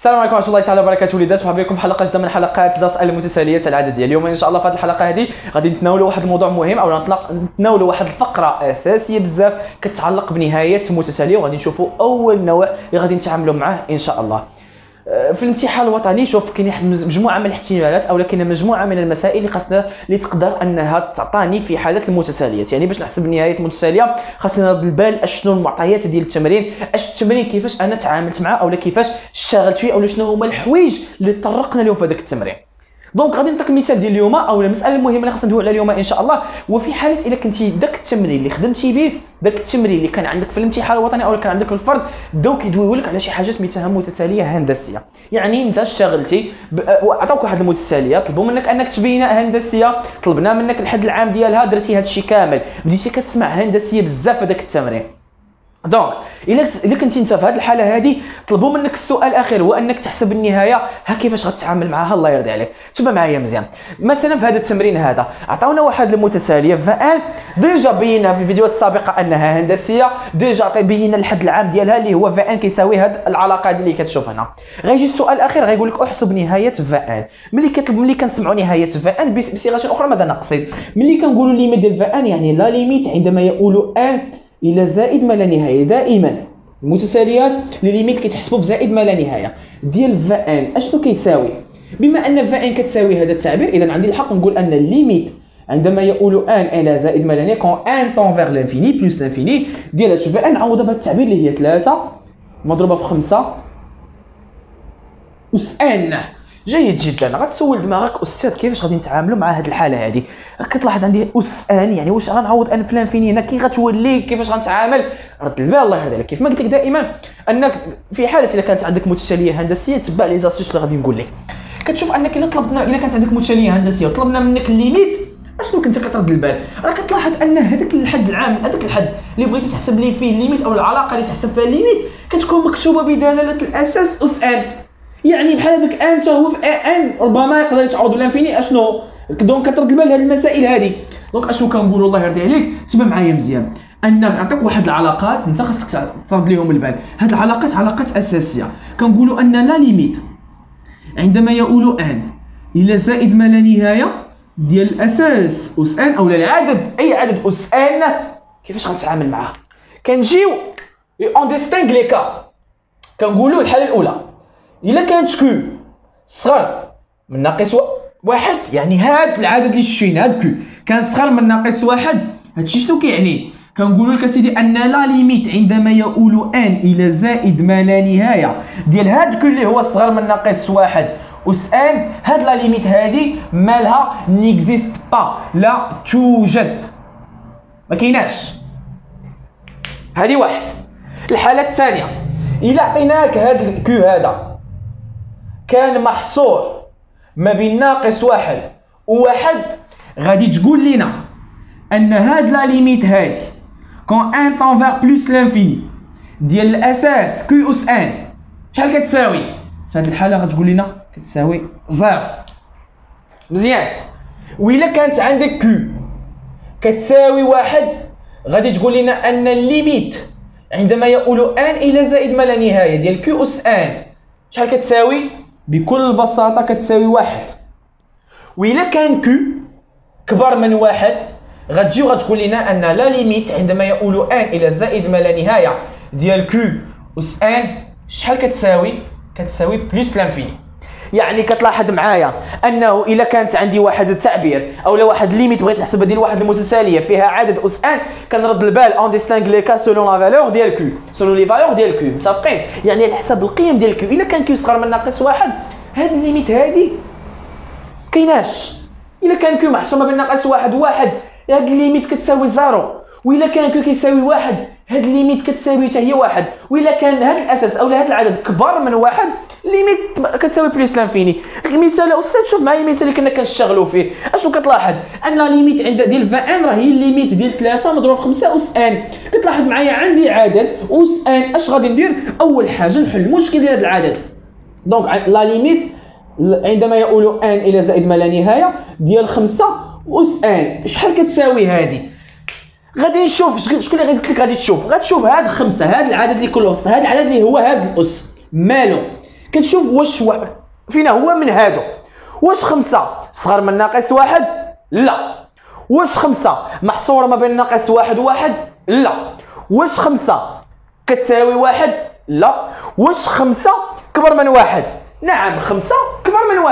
السلام عليكم ورحمة الله تعالى وبركاته وليدات مرحبا بكم في حلقة جديدة من حلقات درس المتتالية العدديه اليوم ان شاء الله في هذه الحلقة هذه غادي نتناولوا واحد الموضوع مهم أو نتناولوا واحد الفقرة أساسية بزاف كتعلق بنهاية متتاليه وغادي نشوفوا أول نوع اللي غادي نتعاملوا معاه إن شاء الله. في الامتحان الوطني شوف كاين واحد مجموعة من الاحتمالات أو لكن مجموعة من المسائل اللي خاصنا اللي تقدر أنها تعطاني في حاله المتتاليات يعني باش نحسب نهايه المتتالية خاصني نرد البال أشنو المعطيات ديال التمرين أش التمرين كيفاش أنا تعاملت معاه أو كيفاش اشتغلت فيه أو شنو هما الحوايج اللي طرقنا لهم في هذاك التمرين. donc غادي نعطيك المثال ديال اليوم أو المسألة المهمة اللي خاصنا ندويو عليها اليوم إن شاء الله. هو في حالة إلا كنتي داك التمرين اللي خدمتي به داك التمرين اللي كان عندك في الامتحان الوطني أو كان عندك في الفرض بداو كيدويو لك على شي حاجة سميتها متتاليه هندسية. يعني إنت اشتغلتي عطاوك واحد المتتاليه طلبوا منك أنك تبين هندسية طلبنا منك الحد العام ديالها درتي هذا الشيء كامل. بديتي كتسمع هندسية بزاف هذاك التمرين. donc إلا كنتي أنت في هذه الحالة هذه طلبوا منك السؤال الأخير هو أنك تحسب النهاية ها كيفاش غتعامل معها الله يرضي عليك. تبع معايا مزيان. مثلا في هذا التمرين هذا عطاونا واحد المتتاليه Vn déjà بينا في الفيديوهات السابقه أنها هندسية déjà بينا الحد العام ديالها اللي هو Vn كيساوي هذه العلاقة اللي كتشوف هنا. غيجي السؤال الأخير غيقول لك أحسب نهاية Vn ملي كتطلب ملي كنسمعوا نهاية Vn بصيغة أخرى ماذا نقصد؟ ملي كنقولوا limite ديال Vn يعني la limite عندما يؤول n إلى زائد ما لا نهاية. دائما المتتاليات les limites كيتحسبوا بزائد ما لا نهاية. ديال Vn أشنو كيساوي؟ بما أن Vn كتساوي هذا التعبير اذا عندي الحق نقول أن ال limite عندما يؤول n إلى زائد ما لا نهاية quand n tend vers l'infini plus l'infini ديال Vn نعوضها بهذا التعبير اللي هي 3 مضروبة في 5 أس n جيد جدا. غتسول دماغك أستاذ كيفاش غادي نتعاملوا مع هذه الحالة هذه كتلاحظ عندي أس يعني واش غنعوض n ف l'infini هنا كي غتولي كيفاش غنتعامل؟ رد البال الله يهدي عليك كيف ما قلت لك دائما أنك في حالة اذا كانت عندك متتالية هندسية تبع لي les astuces اللي غادي نقول لك. كتشوف أنك إلا طلبنا إلا كانت عندك متتالية هندسية وطلبنا منك ال limite اشنو كنت كترد البال؟ راه كتلاحظ أن هذاك الحد العام هذاك الحد اللي بغيتي تحسب لي فيه ال limite أو العلاقة اللي تحسب فيها ال limite كتكون مكتوبة بدلالة الأساس أس n. يعني بحال هذاك n هو فين ربما يقدر يتعوض و l'infini؟ أشنو؟ donc كترد البال هذه المسائل هذه donc اشنو كنقولوا الله يرضي عليك؟ تبع معايا مزيان. ان نعطيك واحد العلاقات أنت خاصك ترد لهم البال هاد العلاقات علاقات أساسية. كنقولوا أن la limite. عندما يؤول n إلى زائد ما لا نهاية ديال الأساس أس n أو العدد أي عدد؟ أس n. كيفاش غنتعامل معاه؟ كنجيو on distingue les cas. كنقولوا الحالة الأولى. إلا كانت q صغر من ناقص واحد. يعني هاد العدد اللي شتينا هاد q. كان صغر من ناقص واحد. هادشي شنو كيعني؟ كنقولوا لك أسيدي أن la limite عندما يؤول n إلى زائد ما لا نهاية. ديال هاد q اللي هو صغر من ناقص واحد أس n هاد la limite هادي مالها n'existe pas لا توجد. ما كايناش. هادي واحد. الحالة الثانية إلا عطيناك هاد ال q هذا. كان محصور ما بين ناقص واحد وواحد. غادي تقول لنا أن هاد la limite هادي quand n tend vers plus l'infini ديال الأساس q أس n شحال كتساوي؟ في هاد الحالة غتقول لنا كتساوي zéro. مزيان. وإلا كانت عندك q كتساوي واحد غادي تقول لنا أن ال limite عندما يؤول n إلى زائد ما لا نهاية ديال q أس n شحال كتساوي؟ بكل بساطة كتساوي واحد وإلا كان q كبر من واحد غتجي وغتقول لنا أن la limite عندما يؤول n إلى زائد ما لا نهاية ديال q أس n شحال كتساوي؟ كتساوي plus l'infini يعني كتلاحظ معايا أنه إلا كانت عندي واحد التعبير أو لا واحد limite بغيت نحسبها ديال واحد المتتالية فيها عدد أس n كنرد البال on distingue les cas selon la valeur ديال q selon les valeurs ديال q متفقين؟ يعني على حسب القيم ديال q إلا كان q صغر من ناقص واحد هاد ال limite هادي كايناش؟ إلا كان q محصورة بين ناقص واحد واحد هاد ال limite كتساوي zéro. وإلا كان q كيساوي واحد هاد limite كتساوي حتى هي واحد. وإلا كان هاد الأساس أو هاد العدد كبر من واحد limite كتساوي plus l'infini المثال أستاذ شوف معايا المثال اللي كنا كنشتغلوا فيه. أشنو كتلاحظ؟ la limite عند ديال Vn راه هي ال limite ديال 3 مضروب 5 أس n. كتلاحظ معايا عندي عدد أس n. أش غادي ندير؟ أول حاجة نحل المشكل ديال هذا العدد. donc la limite عندما يؤول n إلى زائد ما لا نهاية ديال 5 أس آن. شحال كتساوي هذه غادي نشوف شكون اللي قلت لك غادي تشوف. غتشوف هاد خمسه هاد العدد اللي كل وسط هاد العدد اللي هو هذا الأس. مالو؟ كتشوف واش و... فينا هو من هادو. واش خمسة؟ صغر من ناقص واحد؟ لا. واش خمسة؟ محصورة ما بين ناقص واحد وواحد؟ لا. واش خمسة؟ كتساوي واحد؟ لا. واش خمسة؟ كبر من واحد؟ نعم من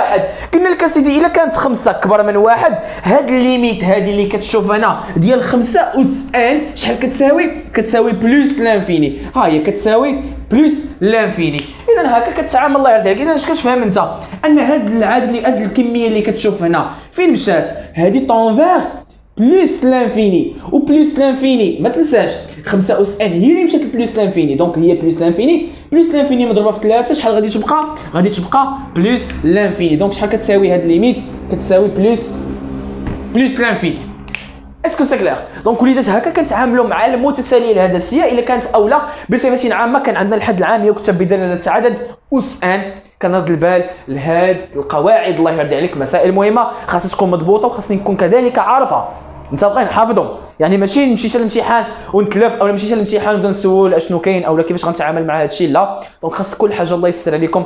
واحد. قلنا لك أسيدي إلا كانت خمسة كبر من واحد هاد ال limite هادي اللي كتشوف هنا ديال خمسة أس n شحال كتساوي؟ كتساوي plus l'infini ها هي كتساوي plus l'infini اذا هكا كتعامل الله يرضي عليك اذا اش كتفهم أنت؟ أن هاد العدد اللي هاد الكمية اللي كتشوف هنا فين مشات؟ هادي tend vers plus l'infini و plus l'infini ما تنساش. 5 أس n هي اللي مشات ل plus l'infini donc هي plus l'infini plus l'infini مضروبة في 3 شحال غادي تبقى؟ غادي تبقى plus l'infini donc شحال كتساوي هاد limite؟ كتساوي plus plus l'infini est-ce que c'est clair donc وليدات هكا كنتعاملوا مع المتسالية الهندسيه إلا كانت أولى بصفة عامة كان عندنا الحد العام يكتب بدلالة عدد اس أن كنرد البال لهاد القواعد. الله يرضي عليك مسائل مهمة. خاصها تكون مضبوطة وخاصني نكون كذلك عارفها متفقين حافظهم. يعني ماشي نمشي للامتحان ونتلف أو نمشي للامتحان ونبدأ نسول أشنو كاين اولا كيفاش غنتعامل مع هذا الشيء لا. donc خاص كل حاجة الله يسر عليكم.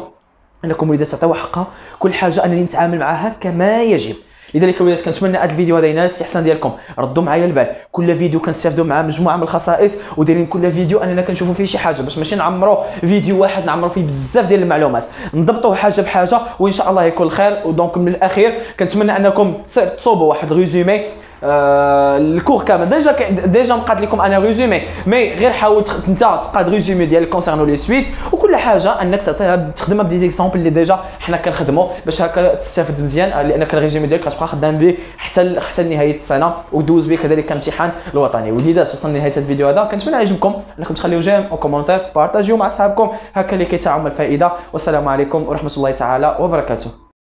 أنكم وليدات تعطيوها حقها. كل حاجة أنني نتعامل معها كما يجب. لذلك وليدات كنتمنى هذا الفيديو هذا ينال الاستحسان ديالكم. ردوا معايا البال. كل فيديو كنستافدوا معاه مجموعة من الخصائص ودايرين كل فيديو أننا كنشوفوا فيه شي حاجة. باش ماشي نعمروا فيديو واحد نعمروا فيه بزاف ديال المعلومات. نضبطوا حاجة بحاجة وإن شاء الله يكون الخير و donc من الأخير كنتمنى أنكم تصوبوا واحد résumé ال cours كامل déjà déjà مقاد لكم أنا résumé mais غير حاول انت تقاد résumé ديال concernant les suites وكل حاجة انك تعطيها تخدمها ب des exemples اللي déjà حنا كنخدموا باش هكا تستافد مزيان لانك ال résumé ديالك غتبقى خدام به حتى حتى نهايه السنة ودوز به كذلك كامتحان الوطني ولذا وصلنا لنهايه الفيديو هذا كنتمنى يعجبكم انكم تخليو j'aime أو commentaire بارطاجيو مع اصحابكم هكا لكي تعم الفائده والسلام عليكم ورحمه الله تعالى وبركاته